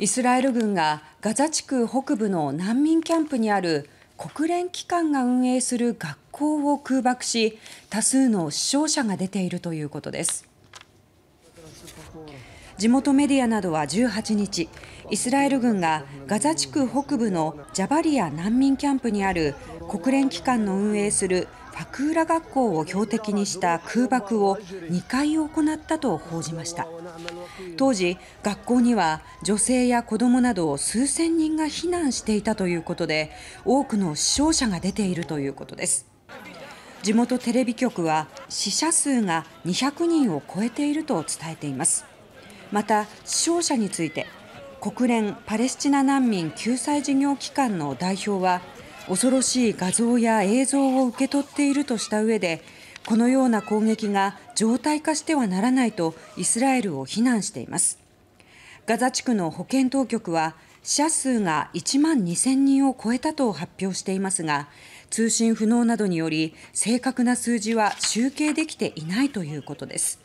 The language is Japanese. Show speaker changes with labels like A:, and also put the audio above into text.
A: イスラエル軍がガザ地区北部の難民キャンプにある国連機関が運営する学校を空爆し多数の死傷者が出ているということです。地元メディアなどは18日イスラエル軍がガザ地区北部のジャバリア難民キャンプにある国連機関の運営するファクーラ学校を標的にした空爆を2回行ったと報じました。当時、学校には女性や子供など数千人が避難していたということで多くの死傷者が出ているということです。地元テレビ局は死者数が200人を超えていると伝えています。また死傷者について国連パレスチナ難民救済事業機関の代表は恐ろしい画像や映像を受け取っているとした上でこのような攻撃が常態化してはならないとイスラエルを非難しています。ガザ地区の保健当局は死者数が1万2000人を超えたと発表していますが通信不能などにより正確な数字は集計できていないということです。